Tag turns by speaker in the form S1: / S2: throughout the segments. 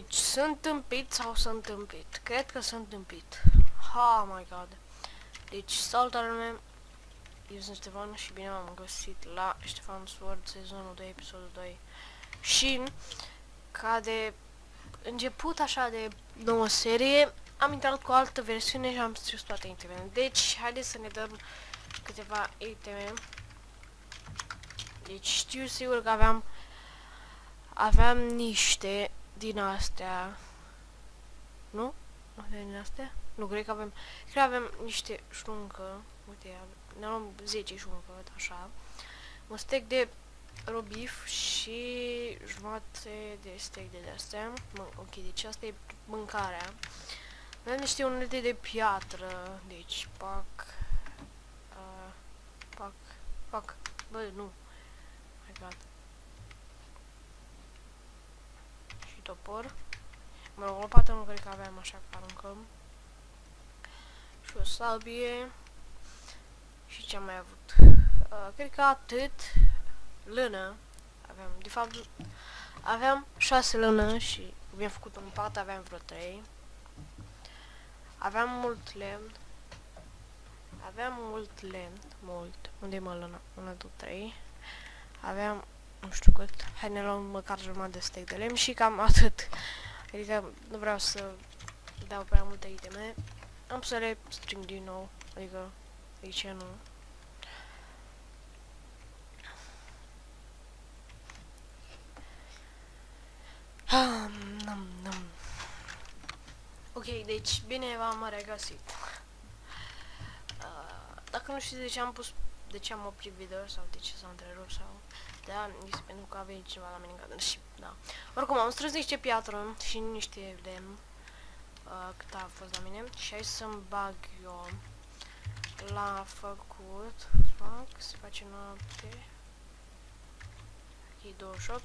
S1: Deci sunt împit sau sunt împit? Cred că sunt împit. Oh my god. Deci, salutare lume. Eu sunt Ștefan și bine m-am găsit la Ștefan Sword, sezonul 2, episodul 2. Și, ca de început așa de nouă serie, am intrat cu o altă versiune și am strâns toate itemele. Deci, haideți să ne dăm câteva iteme. Deci știu sigur că aveam aveam niște din astea. Nu? Nu avem din astea? Nu, cred că avem... Cred că avem niște șuncă. Uite, ne luăm 10 șuncă, așa. Un steak de robif și jumate de steak de astea. Ok, deci asta e mâncarea. Avem niște unele de piatră. Deci, pac... Uh, pac... Pac... Bă, nu. My god. Topor. Mă rog, lopată nu cred că aveam așa că aruncăm. Și o sabie. Și ce am mai avut? Uh, cred că atât. Lână. Aveam, de fapt, aveam șase lână și mi-am făcut un pat, aveam vreo trei. Aveam mult lemn. Aveam mult lemn, mult. Unde e mă lână? 1, 2, 3. Aveam nu știu cât. Hai ne luăm măcar jumătate de steak de lemn și cam atât. Adică nu vreau să dau prea multe iteme. Am să le string din nou. Adică aici nu. Ah, nam, nam. Ok, deci bine v-am regăsit. Uh, dacă nu știți de ce am pus, de ce am oprit video sau de ce s-a întrerupt sau da, este pentru că a venit ceva la mine în și da. Oricum, am strâns niște piatră și niște lemn. Uh, cât a fost la mine. Și hai să-mi bag eu. L-a făcut. Fac, se face noapte. Ok, 28.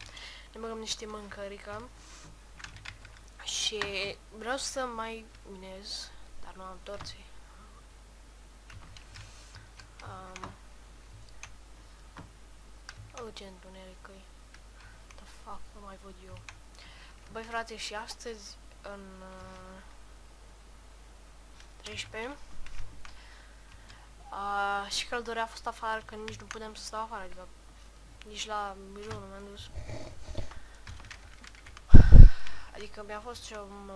S1: Ne băgăm niște mâncărică. Și vreau să mai minez, dar nu am torțe. Um, Oh, ce întuneric -i. The fuck, nu mai văd eu. Băi frate, și astăzi în uh, 13 uh, și căldura a fost afară, că nici nu putem să stau afară, adică nici la birou nu m-am dus. Adică mi-a fost și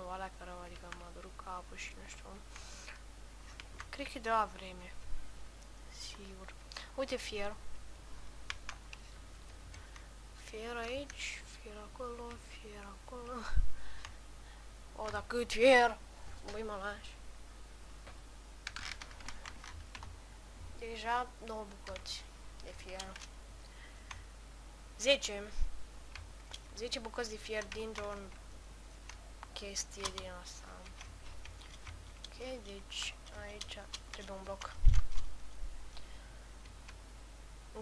S1: o alea care adică m-a durut capul și nu știu. Cred că de la vreme. Sigur. Uite fier. Fier aici, fier acolo, fier acolo. O, dar cât fier! Băi, mă lași. Deja două bucăți de fier. 10. 10 bucăți de fier dintr-o chestie din asta. Ok, deci aici trebuie un bloc.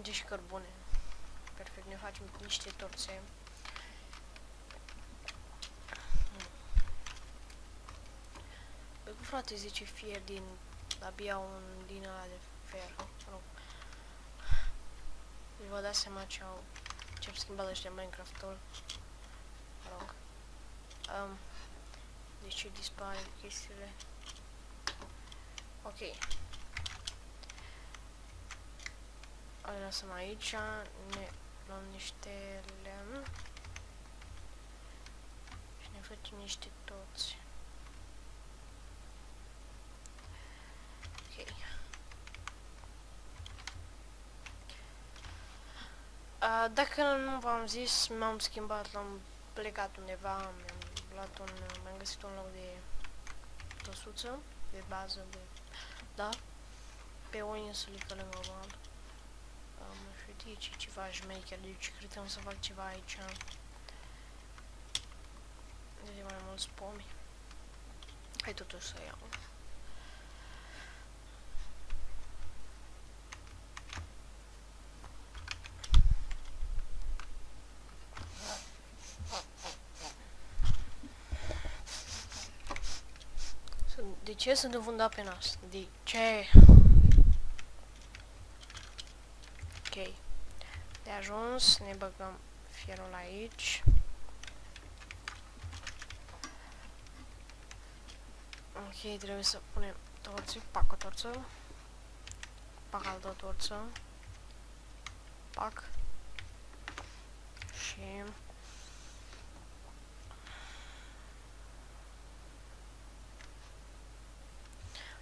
S1: Deci cărbune perfect, ne facem niște torțe. Băi, cu frate, zice fier din abia un din ăla de fer. Rog. Deci vă dați seama ce au ce au schimbat ăștia Minecraft-ul. Rog. Um, deci ce dispare chestiile. Ok. Îl lăsăm aici, ne luăm niște lemn și ne facem niște toți. Ok. Uh, dacă nu v-am zis, m-am schimbat, l-am plecat undeva, mi-am luat un, mi-am găsit un loc de tosuță, de bază, de, da, pe o insulică lângă mal aici ceva șmecher, deci cred că am să fac ceva aici. De mai mulți pomi. Hai totuși să iau. De ce sunt înfundat pe nas? De ce? Ok. De ajuns, ne băgăm fierul aici. Ok, trebuie să punem torțe, pac o torță. Pac altă torță. Pac. Și...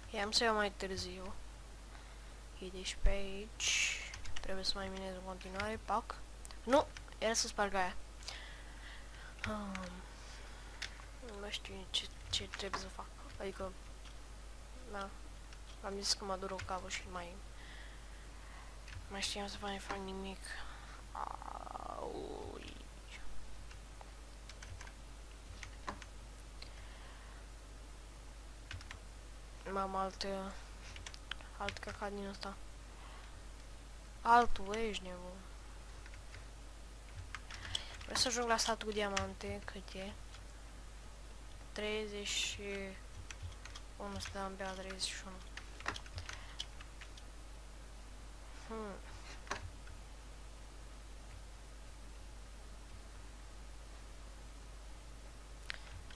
S1: I-am să iau mai târziu. Ok, deci pe aici trebuie să mai minez în continuare, pac. Nu! Era să sparg aia. Um, nu mai știu ce, ce trebuie să fac. Adică, da, am zis că mă dur o capă și mai... Mai știam să mai fac nimic. Aui. M-am alt... Alt cacat din ăsta. Altul, ești nebun. Vreau să ajung la statul diamante, cât e? 31, să pe 31. Hmm.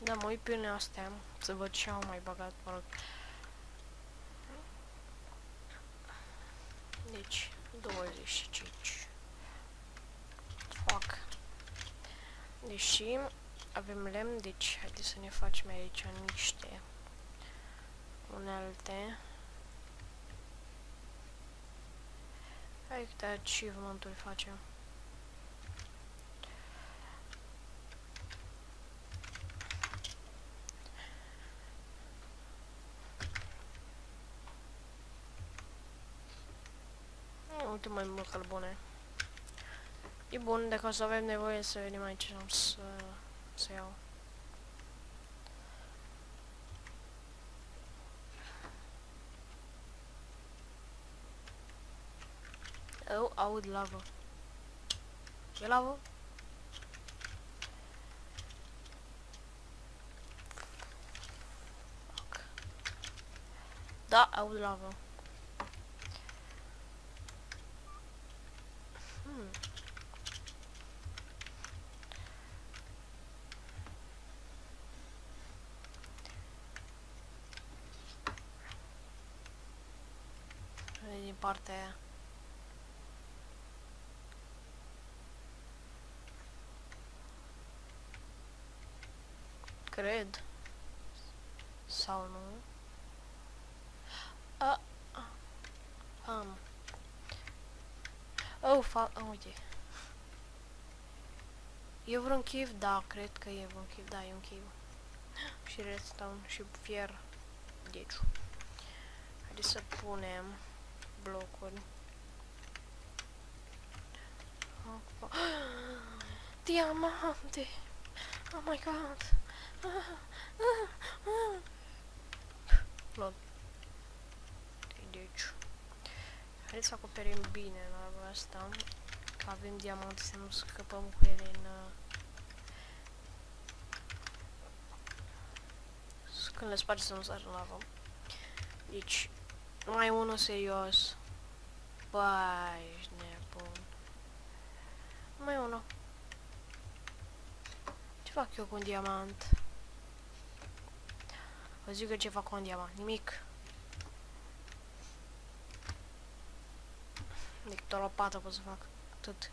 S1: Da, mă uit pe astea, să văd ce au mai băgat, mă rog. Deci, 25. Fuck. Deși avem lemn, deci haideți să ne facem aici niște unelte. Hai câte achievement-uri facem. Uite mai mult călbune. E bun, dacă o să avem nevoie să venim aici să, să iau. Oh, aud lavă. E lavă? Da, aud lavă. Hmm. Din partea aia. Cred. Sau nu. A, a, am. Oh, fa oh, uite. E vreun chif? Da, cred că e vreun chif. Da, e un chif. Și redstone și fier. Deci. Haideți să punem blocuri. Diamante! Oh my god! Lol. Deci, haideți să acoperim bine la asta, că avem diamante să nu scăpăm cu ele în... Uh, când le spargi să nu sară lava. Deci, mai unul serios. Bai, ești nebun. Mai unul. Ce fac eu cu un diamant? Vă zic că ce fac cu un diamant. Nimic. Decât o lopată pot să fac. Atât.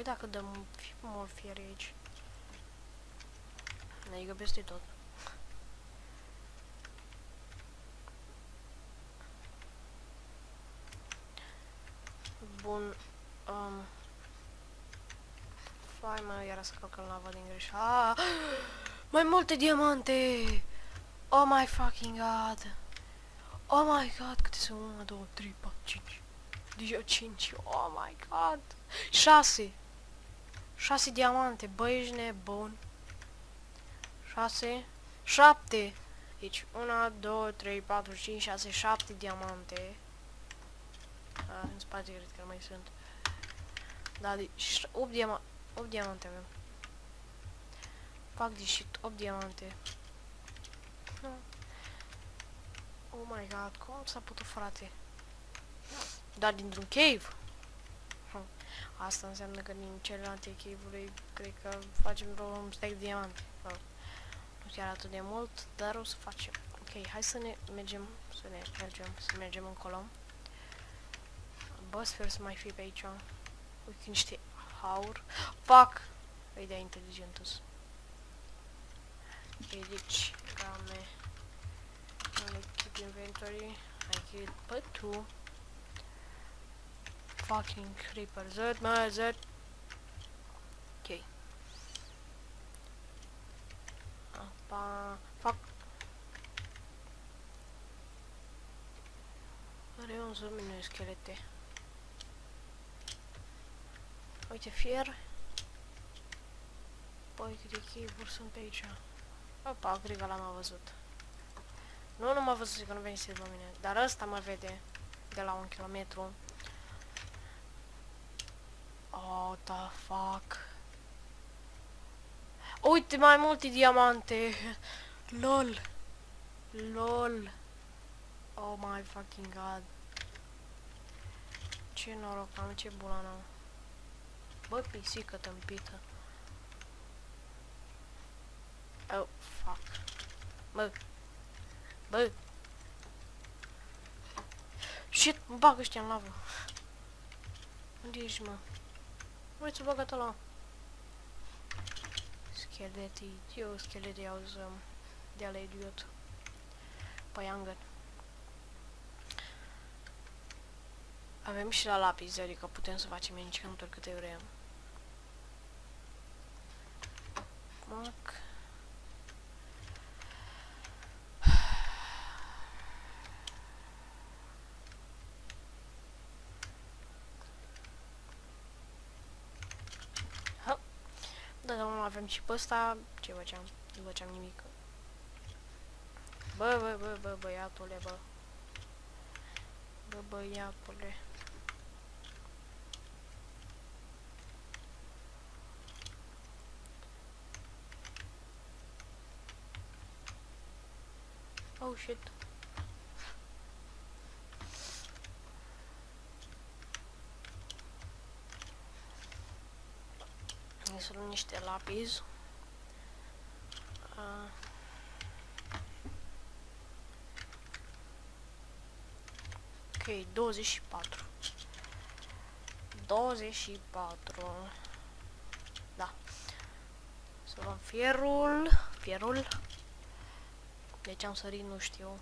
S1: Păi dacă dăm mult fier aici. Ne peste tot. Bun. Um, Fai mai iară să călcăm lava din greșeală. Ah! Mai multe diamante! Oh my fucking god! Oh my god, câte sunt? 1, 2, 3, 4, 5. Deja 5. Oh my god! 6! 6 diamante, bă, ești nebun. 6, 7. Deci 1, 2, 3, 4, 5, 6, 7 diamante. A, în spate cred că mai sunt. Da, deci 8 diamante. 8 diamante avem. Fac de 8 diamante. Oh my god, cum s-a putut frate? Da, dintr-un cave. Hm. Asta înseamnă că din celelalte cave-uri cred că facem vreo un stack de diamante. Nu chiar atât de mult, dar o să facem. Ok, hai să ne mergem, să ne mergem, să mergem încolo. Bă, sper să mai fie pe aici. Uite niște aur. Fuck! E de inteligentus. Ok, deci, game. Keep inventory. I killed but two. Fucking creeper. Z, mă, Z. Ok. Apa. Fuck. Are un zoom în schelete. Uite, fier. Păi, câte chivuri sunt pe aici. Opa, cred că l-am văzut. Nu, nu m-a văzut că nu venise după mine. Dar ăsta mă vede de la un kilometru. Oh, the fuck. Uite, mai multe diamante. LOL. LOL. Oh my fucking god. Ce noroc am, ce bulan am. Bă, pisică tâmpită. Oh, fuck. Bă. Bă. Shit, mă bag ăștia în lavă. Unde ești, mă? Vreți să băgat ăla? Scheletii. Eu scheletii auzi um, de ala idiot. Păiangăn. Avem și la lapis, adică putem să facem enchanturi câte vrem. Mac. Da, dar nu avem și pe ăsta. Ce făceam? Nu făceam nimic. Bă, bă, bă, bă, băiatule, bă. Bă, băiatule. Oh shit. Ne sunt niște lapis. Uh. Ok, 24. 24. Da. Să luăm fierul. Fierul. Deci am sărit, nu știu.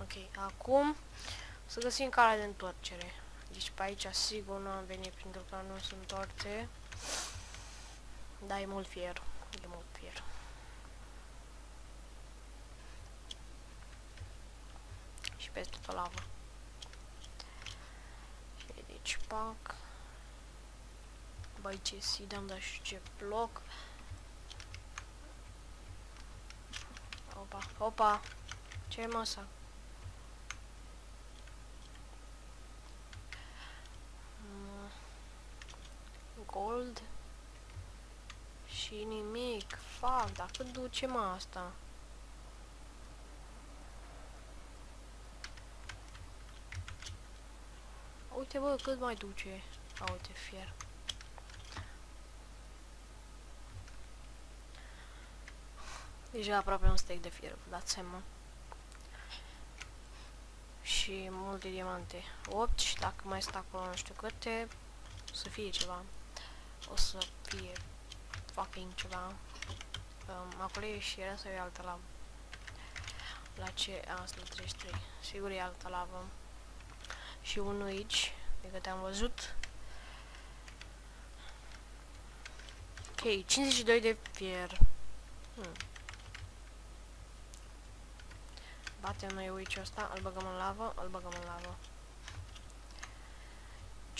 S1: Ok, acum să găsim calea de întoarcere. Deci pe aici sigur nu am venit pentru că nu sunt întoarce. Da, e mult fier. E mult fier. Și peste tot lavă. Și deci pac. Băi ce seed am dat și ce bloc. Opa, opa. Ce e masa? Gold. Și nimic. Fac, dar cât duce mă asta? Uite bă, cât mai duce. A, uite, fier. Deja aproape un steak de fier, dați seama. Și multe diamante. 8 și dacă mai stă acolo nu știu câte, să fie ceva. O să fie fucking ceva. Um, acolo e și era sau e altă lavă? La ce? A, asta la 33. Sigur e altă lavă. Și unul aici, de câte am văzut. Ok, 52 de fier. Hmm. Batem noi witch ăsta, îl băgăm în lavă, îl băgăm în lavă.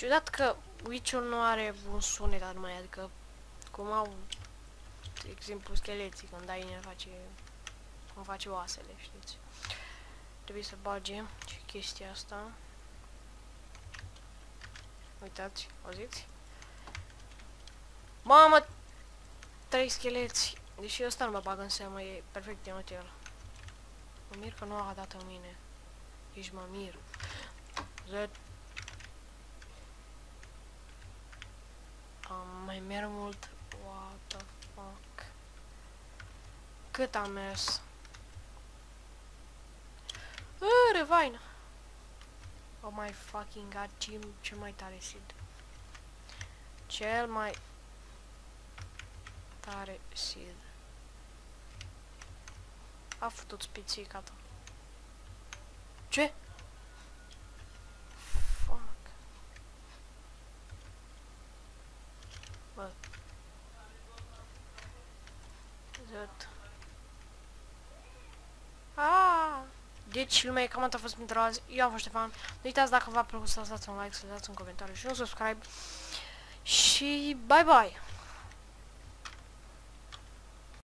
S1: Ciudat că witch-ul nu are un sunet mai, adică cum au, de exemplu, scheleții, când ai ne face, cum face oasele, știți. Trebuie să bage și chestia asta. Uitați, auziți? Mamă! Trei scheleți! Deși ăsta nu mă bag în seamă, e perfect inutil. Mă mir că nu a dat în mine. Ești mă mir. Z. mai merg mult. What the fuck. Cât am mers? Uh, Revine. Oh my fucking god, ce, cel mai tare Sid. Cel mai tare Sid. A făcut spițica ta. Ce? Fuck. Bă. Zăt. Ah! Deci, lumea, cam atât a fost pentru azi. Eu am fost Ștefan. Nu uitați dacă v-a plăcut să dați un like, să dați un comentariu și un subscribe. Și bye bye!